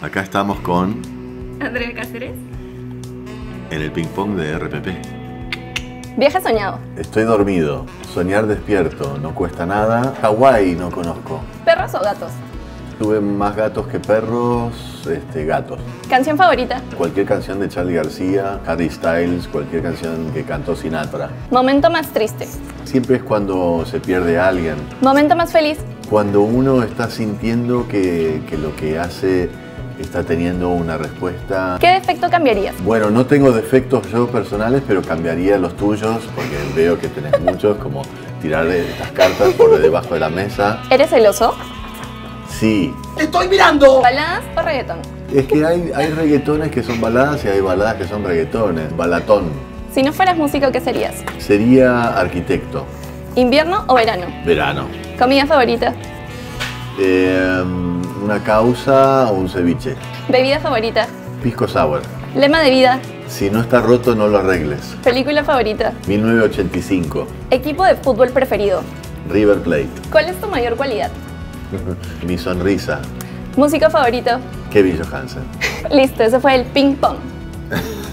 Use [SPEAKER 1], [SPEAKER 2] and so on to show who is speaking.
[SPEAKER 1] Acá estamos con
[SPEAKER 2] Andrea Cáceres.
[SPEAKER 1] en el ping pong de RPP.
[SPEAKER 2] Viaje soñado.
[SPEAKER 1] Estoy dormido, soñar despierto, no cuesta nada. Hawái no conozco.
[SPEAKER 2] Perros o gatos.
[SPEAKER 1] Tuve más gatos que perros, este, gatos.
[SPEAKER 2] Canción favorita.
[SPEAKER 1] Cualquier canción de Charlie García, Harry Styles, cualquier canción que cantó Sinatra.
[SPEAKER 2] Momento más triste.
[SPEAKER 1] Siempre es cuando se pierde a alguien,
[SPEAKER 2] Momento más feliz.
[SPEAKER 1] cuando uno está sintiendo que, que lo que hace está teniendo una respuesta.
[SPEAKER 2] ¿Qué defecto cambiarías?
[SPEAKER 1] Bueno, no tengo defectos yo personales, pero cambiaría los tuyos, porque veo que tenés muchos, como tirar estas cartas por debajo de la mesa.
[SPEAKER 2] ¿Eres celoso?
[SPEAKER 1] Sí,
[SPEAKER 3] ¡Estoy mirando!
[SPEAKER 2] ¿Baladas o reggaetón?
[SPEAKER 1] es que hay, hay reggaetones que son baladas y hay baladas que son reggaetones. Balatón.
[SPEAKER 2] Si no fueras músico, ¿qué serías?
[SPEAKER 1] Sería arquitecto.
[SPEAKER 2] ¿Invierno o verano?
[SPEAKER 1] Verano.
[SPEAKER 2] ¿Comida favorita?
[SPEAKER 1] Eh, una causa o un ceviche.
[SPEAKER 2] ¿Bebida favorita?
[SPEAKER 1] Pisco sour.
[SPEAKER 2] ¿Lema de vida?
[SPEAKER 1] Si no está roto, no lo arregles.
[SPEAKER 2] ¿Película favorita?
[SPEAKER 1] 1985.
[SPEAKER 2] ¿Equipo de fútbol preferido?
[SPEAKER 1] River Plate.
[SPEAKER 2] ¿Cuál es tu mayor cualidad?
[SPEAKER 1] Mi sonrisa.
[SPEAKER 2] ¿Músico favorito?
[SPEAKER 1] Kevin Johansen.
[SPEAKER 2] Listo, ese fue el ping pong.